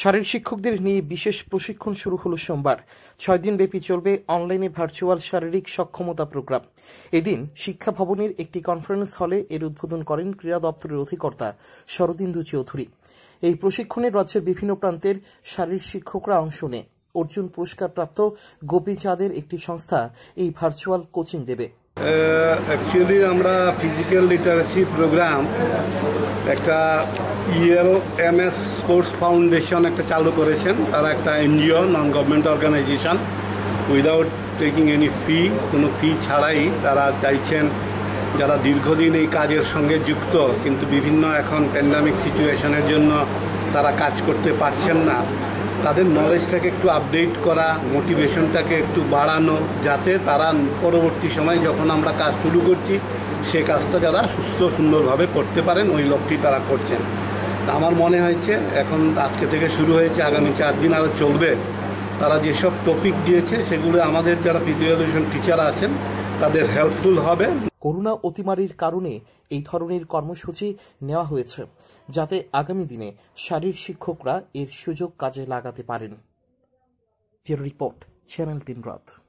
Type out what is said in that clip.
শারীর শিক্ষকদের নিয়ে বিশেষ প্রশিক্ষণ শুরু হলো সোমবার। ছয় দিন ব্যাপী চলবে অনলাইনে ভার্চুয়াল শারীরিক সক্ষমতা প্রোগ্রাম। এদিন শিক্ষা ভবনের একটি কনফারেন্স হলে এর উদ্বোধন করেন ক্রীড়া দপ্তরের অধিকর্তা শরদিন্দু চৌধুরী। এই প্রশিক্ষণে রাজ্যের বিভিন্ন প্রান্তের শারীর শিক্ষকরা অংশ নেয়। অর্জুন পুরস্কারপ্রাপ্ত গোপী চাঁদের একটি সংস্থা এই ভার্চুয়াল কোচিং দেবে। অ্যাকচুয়ালি আমরা ফিজিক্যাল লিটারেসি প্রোগ্রাম একটা E L M S sports foundation একটা চালু করেছেন। তারা একটা NGO non government organization without taking any fee কোনো ফি ছাড়াই তারা চাইছেন যারা দীর্ঘদিন এই কাজের সঙ্গে যুক্ত, কিন্তু বিভিন্ন এখন প্যান্ডামিক সিচুয়েশনের জন্য তারা কাজ করতে পারছেন না। তাদের নলেজটাকে একটু আপডেট করা মোটিভেশনটাকে একটু বাড়ানো, যাতে তারা পরবর্তী সময় যখন আমরা কাজ শুরু করছি, সে কাজটা যারা সুস্থ সুন্দরভাবে করতে পারেন, ওই লক্ষ্যেই তারা করছেন। আমার মনে হয়েছে এখন আজকে থেকে শুরু হয়েছে আগামী চার দিন আরও চলবে। তারা যেসব টপিক দিয়েছে সেগুলো আমাদের যারা ফিজিওলজিশন টিচার আছেন তাদের হেল্পফুল হবে। করোনা অতিমারির কারণে এই ধরনের কর্মসূচি নেওয়া হয়েছে যাতে আগামী দিনে শারীর শিক্ষকরা এর সুযোগ কাজে লাগাতে পারেন। রিপোর্ট চ্যানেল তিন রাত।